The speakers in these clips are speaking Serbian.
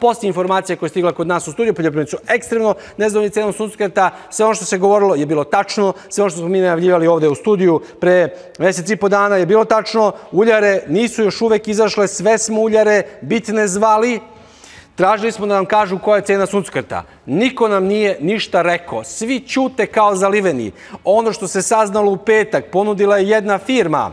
Poslije informacija koja je stigla kod nas u studiju, poljoprivrednici su ekstremno nezadovoljni cenom suncokreta. Sve ono što se govorilo je bilo tačno. Sve ono što smo mi najavljivali ovde u studiju pre mesec i po dana je bilo tačno. Uljare nisu još uvek izašle, sve smo uljare bitne zvali. Tražili smo da nam kažu koja je cena suncokreta. Niko nam nije ništa rekao. Svi ćute kao zaliveni. Ono što se saznalo u petak ponudila je jedna firma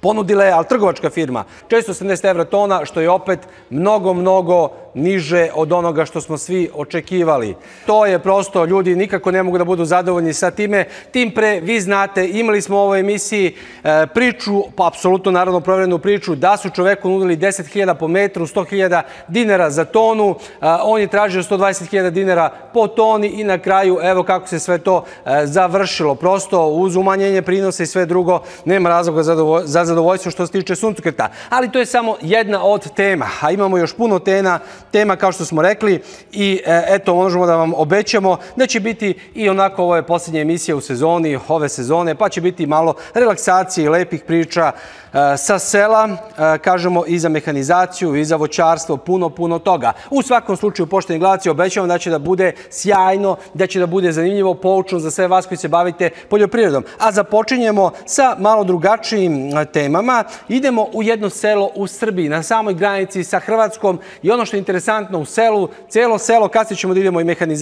ponudila je, ali trgovačka firma, 470 evra tona, što je opet mnogo, mnogo niže od onoga što smo svi očekivali. To je prosto, ljudi nikako ne mogu da budu zadovoljni sa time. Tim pre, vi znate, imali smo u ovoj emisiji e, priču, pa apsolutno naravno provjerenu priču, da su čoveku nudili 10.000 po metru, 100.000 dinara za tonu. E, on je tražio 120.000 dinara po toni i na kraju, evo kako se sve to e, završilo. Prosto, uz umanjenje prinosa i sve drugo, nema razloga za, za zadovoljstvo što se tiče suncokreta. Ali to je samo jedna od tema, a imamo još puno tema, tema kao što smo rekli i e, eto, možemo da vam obećamo da će biti i onako ovo je posljednja emisija u sezoni, ove sezone, pa će biti malo relaksacije i lepih priča e, sa sela, e, kažemo i za mehanizaciju i za voćarstvo, puno, puno toga. U svakom slučaju, pošteni gledalci, obećavam da će da bude sjajno, da će da bude zanimljivo, poučno za sve vas koji se bavite poljoprivredom. A započinjemo sa malo drugačijim temama. Idemo u jedno selo u Srbiji, na samoj granici sa Hrvatskom i ono što je interesantno u selu, celo selo, kasnije ćemo da idemo i mehanizaciju,